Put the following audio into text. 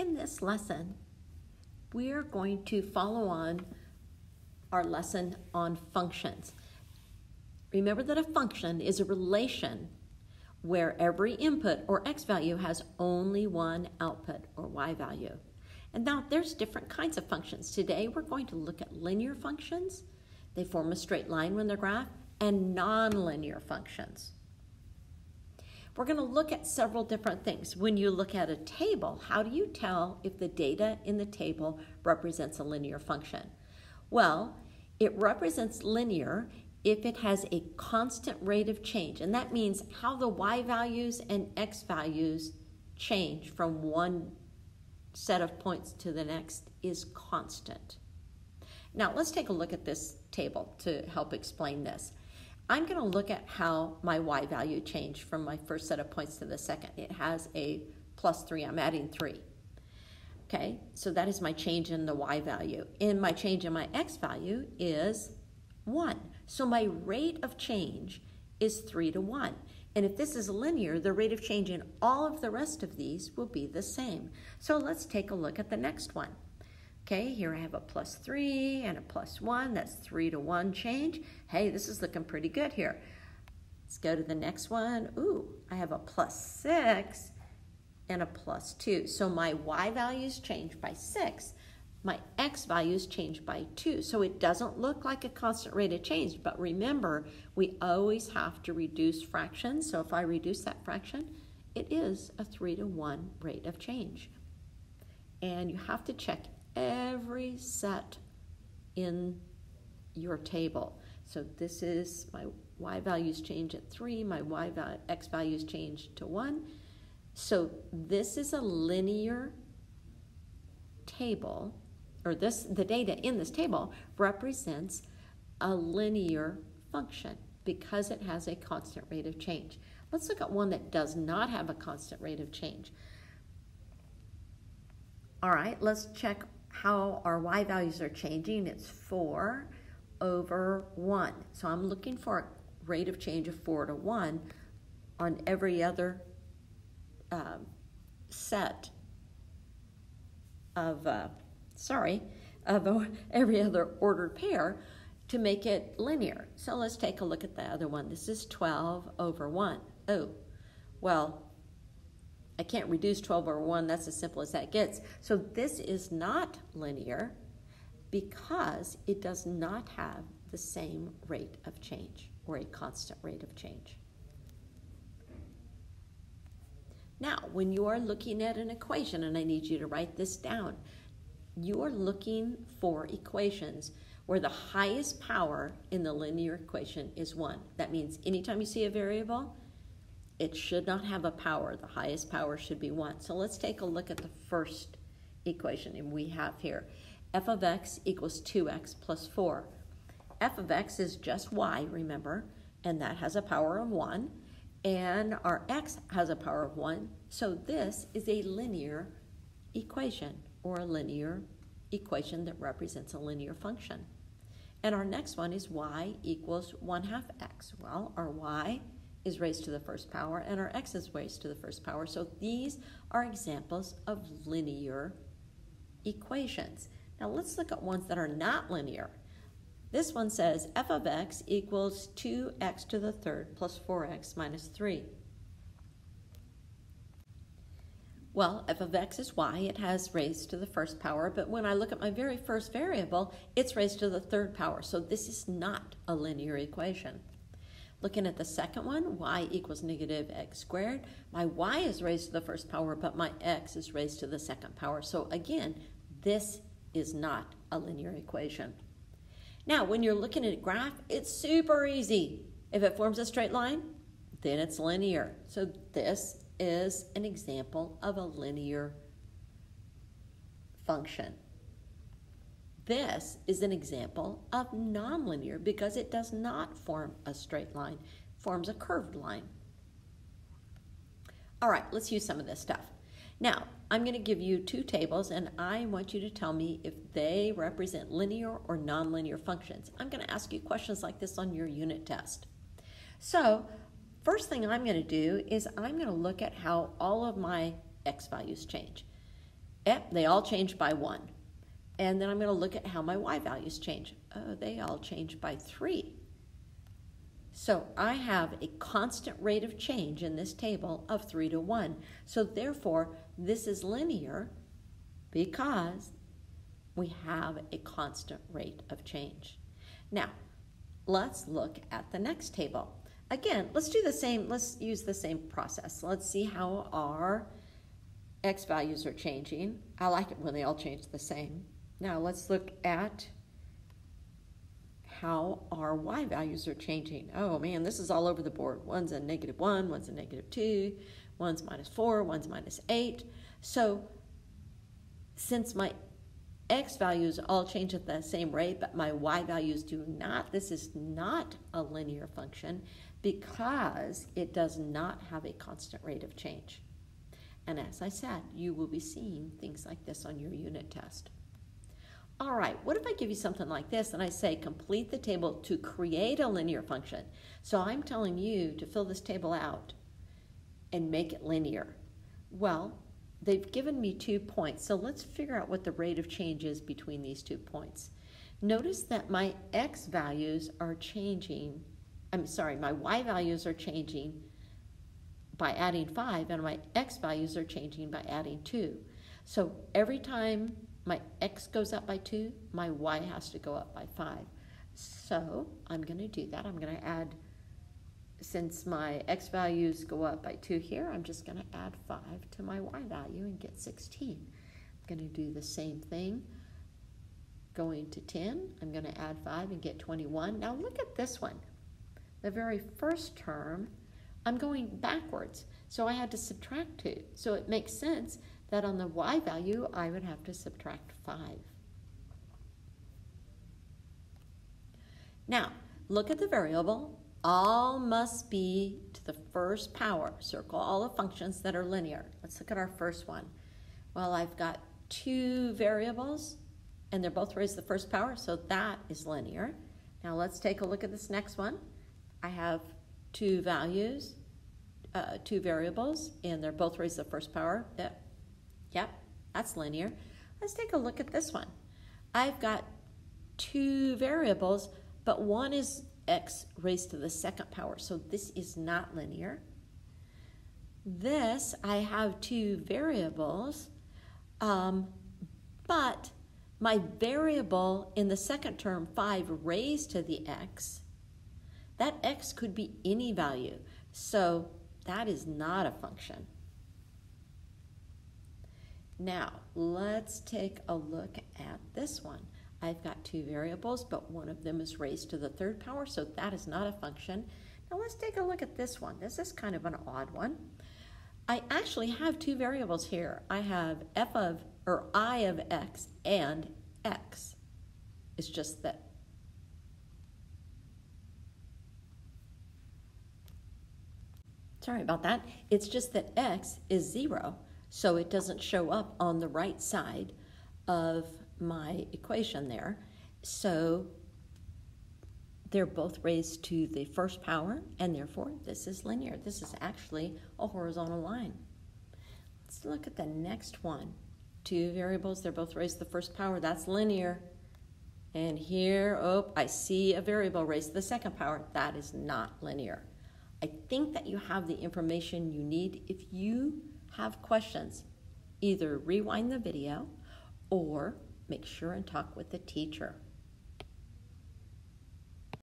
In this lesson, we're going to follow on our lesson on functions. Remember that a function is a relation where every input or x value has only one output or y value. And now there's different kinds of functions. Today we're going to look at linear functions. They form a straight line when they're graphed, and nonlinear functions. We're going to look at several different things. When you look at a table, how do you tell if the data in the table represents a linear function? Well, it represents linear if it has a constant rate of change. And that means how the y values and x values change from one set of points to the next is constant. Now, let's take a look at this table to help explain this. I'm going to look at how my y value changed from my first set of points to the second. It has a plus 3. I'm adding 3. Okay, so that is my change in the y value. And my change in my x value is 1. So my rate of change is 3 to 1. And if this is linear, the rate of change in all of the rest of these will be the same. So let's take a look at the next one. Okay, here I have a plus 3 and a plus 1. That's 3 to 1 change. Hey, this is looking pretty good here. Let's go to the next one. Ooh, I have a plus 6 and a plus 2. So my y values change by 6 my x values change by 2. So it doesn't look like a constant rate of change, but remember, we always have to reduce fractions. So if I reduce that fraction, it is a 3 to 1 rate of change. And you have to check every set in your table. So this is my y values change at 3, my y x values change to 1. So this is a linear table or this, the data in this table represents a linear function because it has a constant rate of change. Let's look at one that does not have a constant rate of change. All right, let's check how our y values are changing. It's 4 over 1. So I'm looking for a rate of change of 4 to 1 on every other um, set of uh, sorry, of every other ordered pair to make it linear. So let's take a look at the other one. This is 12 over 1. Oh, well, I can't reduce 12 over 1. That's as simple as that gets. So this is not linear because it does not have the same rate of change or a constant rate of change. Now, when you are looking at an equation, and I need you to write this down, you're looking for equations where the highest power in the linear equation is 1. That means anytime you see a variable, it should not have a power. The highest power should be 1. So let's take a look at the first equation and we have here. f of x equals 2x plus 4. f of x is just y, remember, and that has a power of 1. And our x has a power of 1. So this is a linear equation or a linear equation that represents a linear function. And our next one is y equals 1 half x. Well, our y is raised to the first power and our x is raised to the first power. So these are examples of linear equations. Now let's look at ones that are not linear. This one says f of x equals 2x to the third plus 4x minus 3. Well, f of x is y, it has raised to the first power, but when I look at my very first variable, it's raised to the third power, so this is not a linear equation. Looking at the second one, y equals negative x squared, my y is raised to the first power, but my x is raised to the second power. So again, this is not a linear equation. Now, when you're looking at a graph, it's super easy. If it forms a straight line, then it's linear. So this is an example of a linear function. This is an example of nonlinear because it does not form a straight line, forms a curved line. All right, let's use some of this stuff. Now, I'm going to give you two tables and I want you to tell me if they represent linear or nonlinear functions. I'm going to ask you questions like this on your unit test. So First thing I'm going to do is I'm going to look at how all of my x values change. eh, they all change by one. And then I'm going to look at how my y values change. Oh, they all change by three. So I have a constant rate of change in this table of 3 to 1. So therefore, this is linear because we have a constant rate of change. Now, let's look at the next table. Again, let's do the same, let's use the same process. Let's see how our x values are changing. I like it when they all change the same. Now let's look at how our y values are changing. Oh man, this is all over the board. One's a negative 1, one's a negative 2, one's minus 4, one's minus 8. So since my x values all change at the same rate, but my y values do not, this is not a linear function because it does not have a constant rate of change. And as I said, you will be seeing things like this on your unit test. All right, what if I give you something like this and I say complete the table to create a linear function? So I'm telling you to fill this table out and make it linear. Well, they've given me two points, so let's figure out what the rate of change is between these two points. Notice that my x values are changing, I'm sorry, my y values are changing by adding 5 and my x values are changing by adding 2. So every time my x goes up by 2, my y has to go up by 5. So I'm going to do that. I'm going to add, since my x values go up by 2 here, I'm just going to add 5 to my y value and get 16. I'm going to do the same thing going to 10. I'm going to add 5 and get 21. Now look at this one. The very first term, I'm going backwards. So I had to subtract 2. So it makes sense that on the y value, I would have to subtract 5. Now, look at the variable. All must be to the first power. Circle all the functions that are linear. Let's look at our first one. Well, I've got two variables, and they're both raised to the first power, so that is linear. Now let's take a look at this next one. I have two values, uh, two variables, and they're both raised to the first power. Yep, that's linear. Let's take a look at this one. I've got two variables, but one is x raised to the second power, so this is not linear. This, I have two variables, um, but my variable in the second term, 5 raised to the x, that x could be any value. So that is not a function. Now, let's take a look at this one. I've got two variables, but one of them is raised to the third power, so that is not a function. Now let's take a look at this one. This is kind of an odd one. I actually have two variables here. I have f of, or i of x and x. It's just that Sorry about that. It's just that x is 0 so it doesn't show up on the right side of my equation there. So they're both raised to the first power, and therefore this is linear. This is actually a horizontal line. Let's look at the next one. Two variables, they're both raised to the first power. That's linear. And here, oh, I see a variable raised to the second power. That is not linear. I think that you have the information you need. If you have questions, either rewind the video or make sure and talk with the teacher.